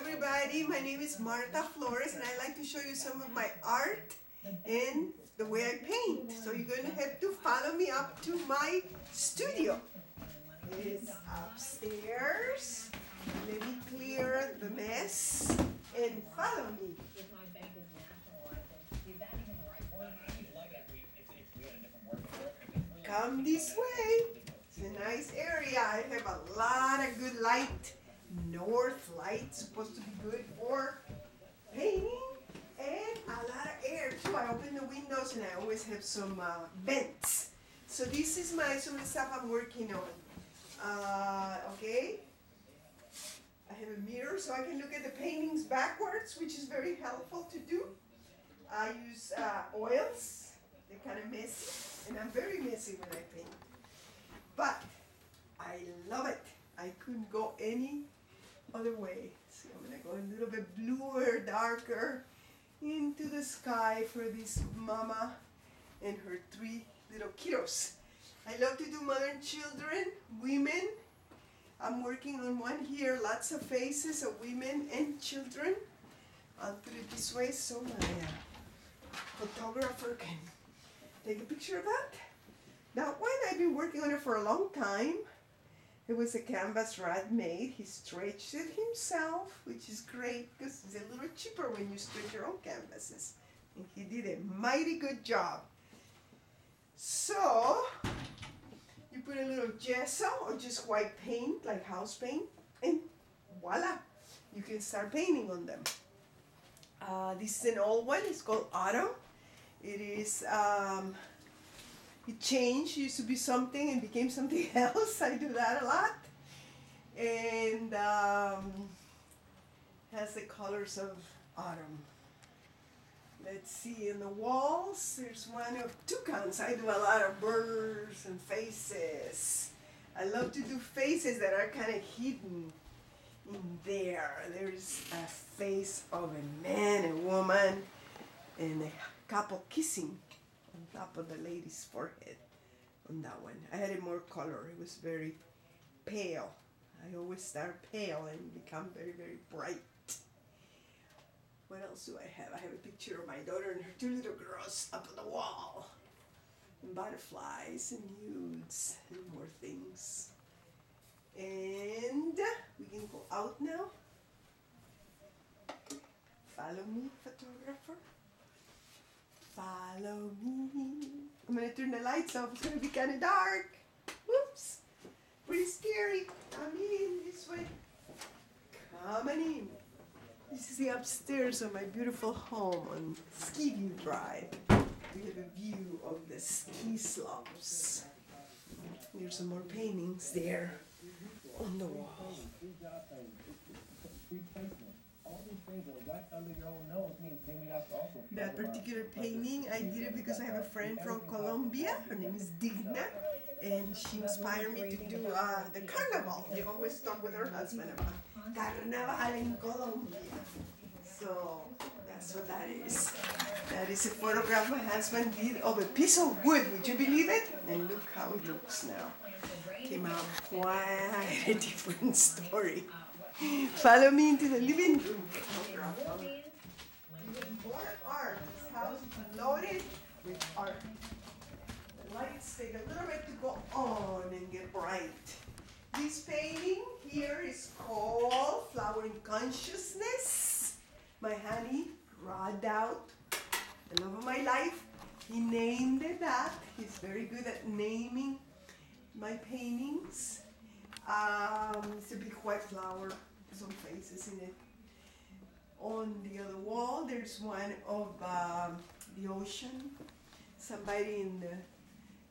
everybody. My name is Marta Flores and I'd like to show you some of my art and the way I paint. So you're going to have to follow me up to my studio. It's upstairs. Let me clear the mess and follow me. Come this way. It's a nice area. I have a lot of good light. North light supposed to be good for painting and a lot of air too. I open the windows and I always have some uh, vents. So this is my some of the stuff I'm working on. Uh, okay. I have a mirror so I can look at the paintings backwards, which is very helpful to do. I use uh, oils. They're kind of messy, and I'm very messy when I paint. But I love it. I couldn't go any other way. So I'm gonna go a little bit bluer, darker into the sky for this mama and her three little kiddos. I love to do mother and children, women. I'm working on one here, lots of faces of women and children. I'll put it this way so my uh, photographer can take a picture of that. That one I've been working on it for a long time. It was a canvas Brad made. He stretched it himself, which is great because it's a little cheaper when you stretch your own canvases. And he did a mighty good job. So, you put a little gesso or just white paint, like house paint, and voila, you can start painting on them. Uh, this is an old one, it's called Autumn. It is, um, it changed, used to be something and became something else. I do that a lot. And um, has the colors of autumn. Let's see, in the walls, there's one of toucans. I do a lot of birds and faces. I love to do faces that are kind of hidden in there. There's a face of a man and woman and a couple kissing top of the lady's forehead on that one. I had it more color. It was very pale. I always start pale and become very, very bright. What else do I have? I have a picture of my daughter and her two little girls up on the wall. And butterflies and nudes and more things. And we can go out now. Follow me, photographer. Follow me. I'm gonna turn the lights off. It's gonna be kind of dark. Whoops. Pretty scary. Come in this way. Coming in. This is the upstairs of my beautiful home on Ski View Drive. We have a view of the ski slopes. There's some more paintings there on the wall. That particular painting, I did it because I have a friend from Colombia. Her name is Digna, and she inspired me to do uh, the carnival. They always talk with her husband about carnival in Colombia. So that's what that is. That is a photograph my husband did of a piece of wood. Would you believe it? And look how it looks now. Came out quite a different story. Follow me into the living room. More art. This house is loaded with art. The lights take a little bit to go on and get bright. This painting here is called Flowering Consciousness. My honey, Radout, the love of my life, he named it that. He's very good at naming my paintings. Um, it's a big white flower, some faces in it. On the other wall, there's one of um, the ocean. Somebody in the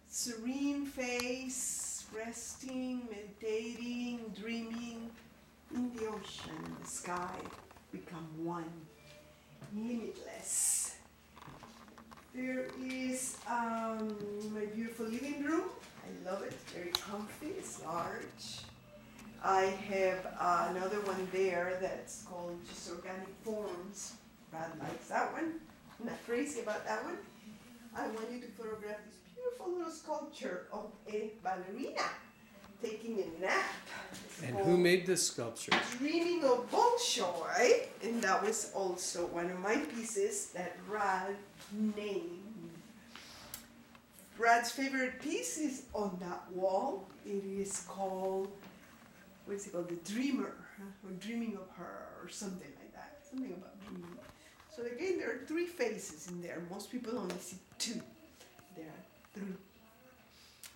serene face, resting, meditating, dreaming in the ocean, the sky, become one, limitless. There is um, my beautiful living room. I love it, very comfy, it's large. I have uh, another one there that's called just Organic Forms. Brad likes that one. I'm not crazy about that one. I want you to photograph this beautiful little sculpture of a ballerina. taking a nap. It's And who made this sculpture? Dreaming of Bolshoi, and that was also one of my pieces that Brad named. Brad's favorite piece is on that wall. It is called, what is it called? The Dreamer, or Dreaming of Her, or something like that. Something about dreaming. So again, there are three faces in there. Most people only see two. There are three.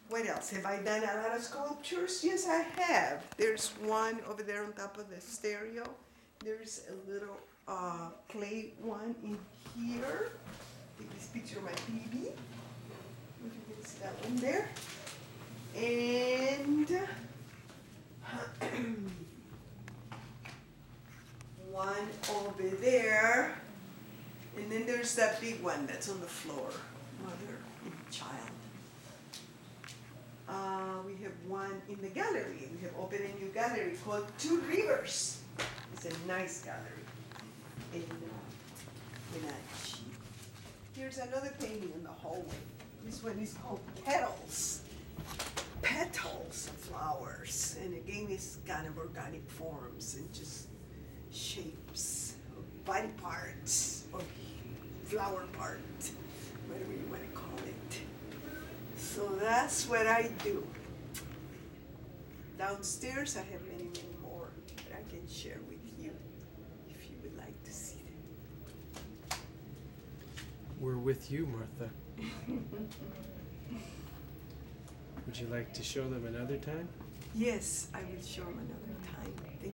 What else? Have I done a lot of sculptures? Yes, I have. There's one over there on top of the stereo. There's a little uh, clay one in here. Take this picture of my baby. You can see that one there. And one over there. And then there's that big one that's on the floor. Mother and child. Uh, we have one in the gallery. We have opened a new gallery called Two Rivers. It's a nice gallery in uh, Wenatchee. Here's another painting in the hallway. This one is called Petals. Petals of flowers. And again, it's kind of organic forms and just shapes body parts or flower part, whatever you want to call it. So that's what I do. Downstairs, I have many, many more that I can share with you if you would like to see them. We're with you, Martha. Would you like to show them another time? Yes, I will show them another time.